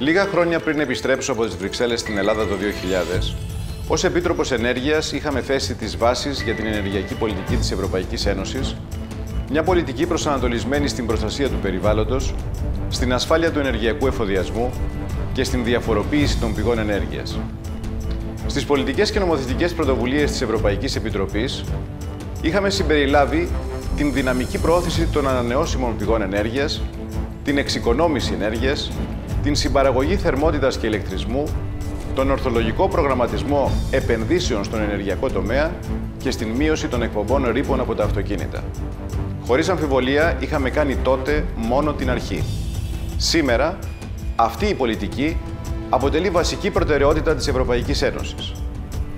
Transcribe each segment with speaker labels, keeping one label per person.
Speaker 1: Λίγα χρόνια πριν επιστρέψω από τις Βρυξέλλες στην Ελλάδα το 2000, ως Επίτροπος Ενέργειας είχαμε θέσει τις βάσεις για την ενεργειακή πολιτική της Ευρωπαϊκής Ένωσης, μια πολιτική προσανατολισμένη στην προστασία του περιβάλλοντος, στην ασφάλεια του ενεργειακού εφοδιασμού και στην διαφοροποίηση των πηγών ενέργειας. Στις πολιτικές και νομοθετικές πρωτοβουλίες της Ευρωπαϊκής Επιτροπής είχαμε συμπεριλάβει την δυναμική προώθηση των ανανεώσιμων πηγών ενέργειας, την εξοικονόμηση ενέργειας, την συμπαραγωγή θερμότητας και ηλεκτρισμού, τον ορθολογικό προγραμματισμό επενδύσεων στον ενεργειακό τομέα και στην μείωση των εκπομπών ρήπων από τα αυτοκίνητα. Χωρίς αμφιβολία είχαμε κάνει τότε μόνο την αρχή. Σήμερα, αυτή η πολιτική αποτελεί βασική προτεραιότητα της Ευρωπαϊκής Ένωσης.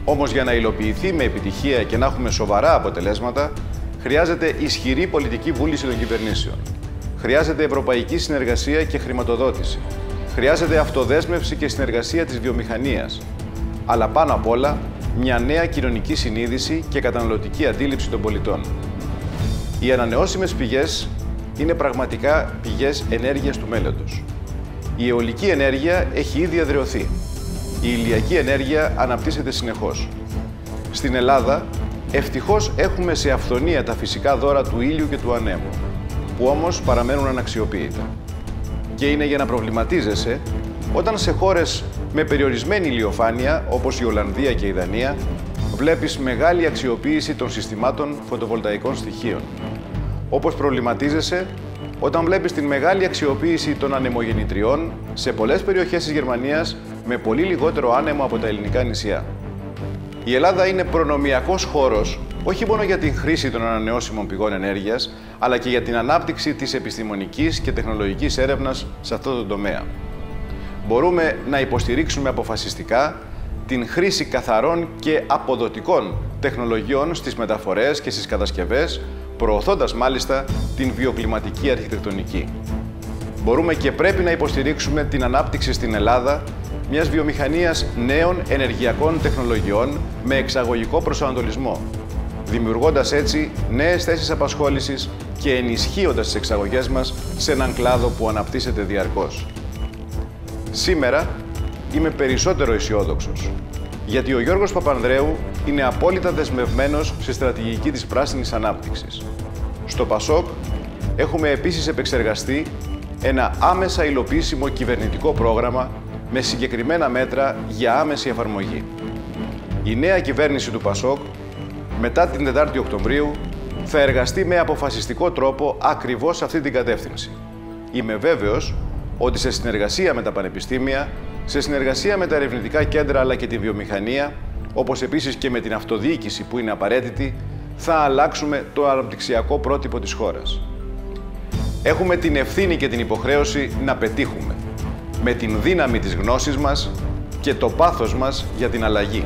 Speaker 1: Όμως για να υλοποιηθεί με επιτυχία και να έχουμε σοβαρά αποτελέσματα, χρειάζεται ισχυρή πολιτική βούληση των κυβερνήσεων. Χρειάζεται ευρωπαϊκή συνεργασία και χρηματοδότηση. Χρειάζεται αυτοδέσμευση και συνεργασία της βιομηχανίας. Αλλά πάνω απ' όλα, μια νέα κοινωνική συνείδηση και καταναλωτική αντίληψη των πολιτών. Οι ανανεώσιμες πηγές είναι πραγματικά πηγές ενέργειας του μέλλοντος. Η αιωλική ενέργεια έχει ήδη αδρεωθεί. Η ηλιακή ενέργεια αναπτύσσεται συνεχώς. Στην Ελλάδα, ευτυχώς έχουμε σε αυθονία τα φυσικά δώρα του ήλιου και του ανέμου, που όμως παραμένουν αναξιοποιητά. Και είναι για να προβληματίζεσαι όταν σε χώρες με περιορισμένη ηλιοφάνεια, όπως η Ολλανδία και η Δανία, βλέπεις μεγάλη αξιοποίηση των συστημάτων φωτοβολταϊκών στοιχείων. Όπως προβληματίζεσαι όταν βλέπεις την μεγάλη αξιοποίηση των ανεμογεννητριών σε πολλές περιοχές της Γερμανίας με πολύ λιγότερο άνεμο από τα ελληνικά νησιά. Η Ελλάδα είναι προνομιακός χώρος όχι μόνο για την χρήση των ανανεώσιμων πηγών ενέργειας, αλλά και για την ανάπτυξη της επιστημονικής και τεχνολογικής έρευνας σε αυτό το τομέα. Μπορούμε να υποστηρίξουμε αποφασιστικά την χρήση καθαρών και αποδοτικών τεχνολογιών στις μεταφορές και στις κατασκευές, προωθώντας μάλιστα την βιοκλιματική αρχιτεκτονική. Μπορούμε και πρέπει να υποστηρίξουμε την ανάπτυξη στην Ελλάδα μιας βιομηχανίας νέων ενεργειακών τεχνολογιών με εξαγωγικό προσανατολισμό, δημιουργώντας έτσι νέες θέσεις απασχόλησης και ενισχύοντας τις εξαγωγές μας σε έναν κλάδο που αναπτύσσεται διαρκώς. Σήμερα είμαι περισσότερο αισιόδοξος. Γιατί ο Γιώργος Παπανδρέου είναι απόλυτα δεσμευμένος στη στρατηγική της πράσινης ανάπτυξης. Στο ΠΑΣΟΚ έχουμε επίσης επεξεργαστεί ένα άμεσα υλοποιήσιμο κυβερνητικό πρόγραμμα με συγκεκριμένα μέτρα για άμεση εφαρμογή. Η νέα κυβέρνηση του ΠΑΣΟΚ, μετά την 4η Οκτωβρίου, θα εργαστεί με αποφασιστικό τρόπο ακριβώς σε αυτή την κατεύθυνση. Είμαι βέβαιος ότι σε συνεργασία με τα πανεπιστήμια, σε συνεργασία με τα ερευνητικά κέντρα αλλά και τη βιομηχανία, όπως επίσης και με την αυτοδιοίκηση που είναι απαραίτητη, θα αλλάξουμε το αναπτυξιακό πρότυπο της χώρας. Έχουμε την ευθύνη και την υποχρέωση να πετύχουμε με την δύναμη της γνώσης μας και το πάθος μας για την αλλαγή.